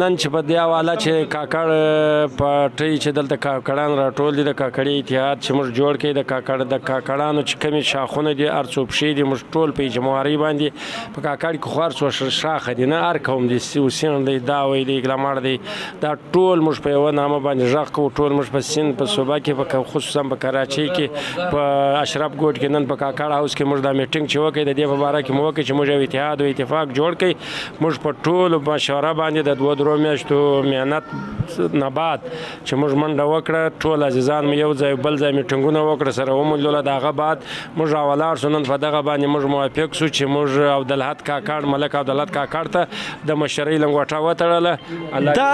نن چې په دی حواله چې کاکړ په ټی چې دلته کاکړان راټول دي د کاکړی اتحاد چې موږ جوړ کړي د کاکړ د کاکړانو چې کمی شاخونه دي ارڅوب شي دي موږ ټول په جمهواري باندې په کاکړ کې خوار څو شاخه دي نه هر قوم دي سیو سین دی دا وی دی ګلمړ دی دا ټول موږ په یو نامه باندې ژغ کو ټول موږ په سین په صوبه کې په خصوصا په کراچۍ کې په اشرف ګوټ کې نن په کاکړ هاوس کې موږ دا میټینګ چې وکړي د دې په اړه کې مو وکړي چې موږ اتحاد او اتفاق جوړ کړي موږ په ټول مشوره باندې د دوه درو میاشتو مهنت نه بعد چې موږ منډه وکړه ټول عزیزان مې یو ځای بل ځای مې ټنګونه وکړه سره وموندل د هغه بعد موږ راولاړ سو نن په دغه باندې موږ موافق سو چې موږ او دلحت کاکړ ملک او دلحت کاکړ ته د مشرۍ لنګوټه وتړله دا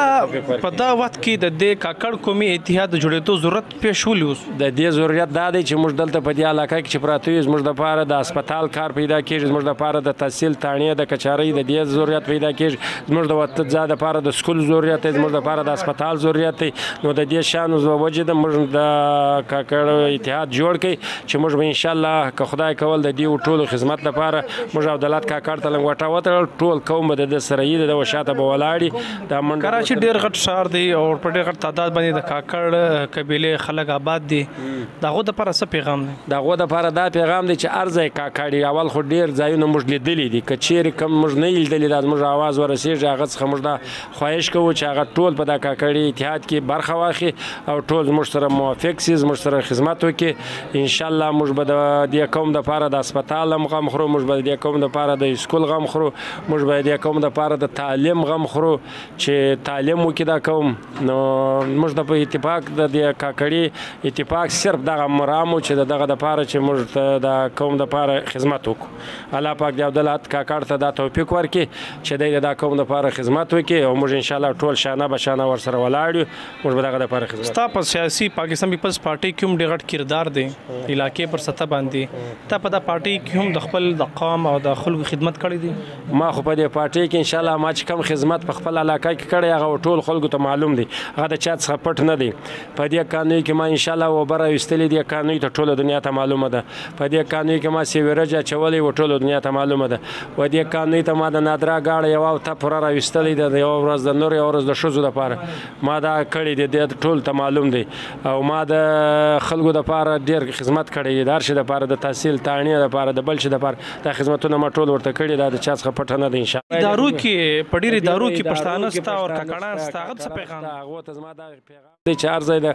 په دا وخت کې د دې کاکړ قومي اتحاد جوړېدو ضرورت پیښ ولې اوس د دې ضرورت دا دی چې موږ دلته په دې علاقه کې چې پراته یو زموږ د پاره د هسپتال کار پیدا کیږي زموږ د پاره د تحصیل تاڼې د کچارۍ د دې ضرورت پیدا کیږي زموږ د وطن لپاره د سکول ضرورت دی زموږ لپاره د هسپتال ضرورت دی نو د دې شانو زو وجه د موږ د کاکړ اتحاد جوړ کړي چې موږ به ان شاء الله که خدای کول د دې ټولو خدمت لپاره موږ او دولت کاکړ ته لنګ وټه وته ټول قوم به د سره یې د وشاته به ولاړی د منډه کراچي ډیر غټ شهر دی او په ډیر غټ تعداد باندې د کاکړ قبيله خلک آباد دي دغه د پر څه پیغام دی د هغو لپاره دا پیغام دی چې هر ځای کاکاړي اول خو ډېر ځایونه موږ لیدلي دي که چیرې کوم موږ نه لیدلي دا زموږ اواز ورسېږي هغه څخه موږ دا خواهش کوو چې هغه ټول په دا کاکاړي اتحاد کې برخه واخلي او ټول زموږ سره موافق سي زموږ سره خدمت وکړي ان شاء الله موږ به د دې قوم لپاره د هسپتال هم غم خورو موږ به د دې قوم لپاره د اسکول غم خورو موږ به د دې قوم لپاره د تعلیم غم خورو چې تعلیم وکړي دا قوم نو موږ د په اتفاق د دې کاکړي اتفاق صرف دغه مرامو چې د دغه د پاره چې موږ ته د قوم د پاره خدمت وکړو الله پاک د عبدالحد کاکړ ته دا توفیق ورکړي چې د دا قوم د پاره خدمت وکړي او موږ ان شاء الله ټول شانه به شانه ور سره ولاړ یو موږ به دغه د پاره خدمت ستا په سیاسي پاکستان پیپلز پارټي کوم ډېر غټ کردار دی علاقې پر سطح باندې ته په دا پارټي کې هم د خپل د قوم او د خلکو خدمت کړی دی ما خو په دې پارټۍ کې انشاءالله ما چې کم خدمت په خپل علاقه کې کړی هغه ټول خلکو ته معلوم دی هغه د چا څخه پټ نه دی په دې کانوی کې ما انشاءالله اوبه راویستلې دې کانوی ته ټوله دنیا ته معلومه ده په دې کانوی کې ما سیوریج اچولی و ټوله دنیا ته معلومه ده و دې کانوی ته ما د نادرا ګاړه یوه او ته پوره راویستلې ده د یوه ورځ د نور یوه ورځ د ښځو دپاره ما دا کړی دی د ټول ته معلوم دی او ما د خلکو دپاره ډېر خدمت کړی دی د هر شي دپاره د تحصیل تاڼې دپاره د بل شي دپاره دا خدمتونه ما ټول ورته کړي دا د چا څخه پټه نه ده ان شاء الله ادارو کې په ډېر ادارو کې پښتانه ستا او ککړان ستا هغه څه پیغام هغه ته زما دا پیغام دی چې هر ځای د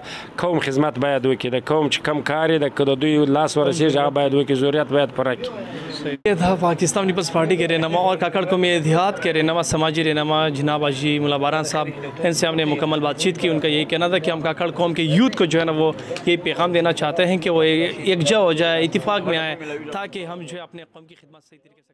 قوم خدمت باید وکړي د قوم چې کم کار د کړو دوی لاس ورسیږي هغه باید وکړي ضرورت باید پوره کړي دا پاکستان پیپلز پارټي کې رهنما او ککړ کوم اتحاد کې رهنما سماجی رهنما جناب اجي مولا باران صاحب ان سے ہم نے مکمل بات چیت کی ان کا یہی کہنا تھا کہ ہم کاکڑ قوم کے یوتھ کو جو ہے نا وہ یہ پیغام دینا چاہتے ہیں کہ وہ یکجا ہو جائے اتفاق میں آئے تاکہ ہم جو ہے اپنے قوم کی خدمت صحیح طریقے سے